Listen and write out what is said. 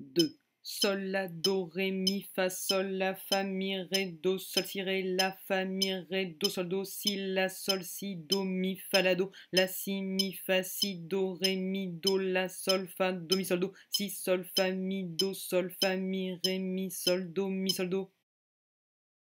2. Sol, la, do, ré, mi, fa, sol, la, fa, mi, ré, do, sol, si, ré, la, fa, mi, ré, do, sol, do, si, la, sol, si, do, mi, fa, la, do, la, si, mi, fa, si, do, ré, mi, do, la, sol, fa, do, mi, sol, do, si, sol, fa, mi, do, sol, fa, mi, ré, mi, sol, do, mi, sol, do.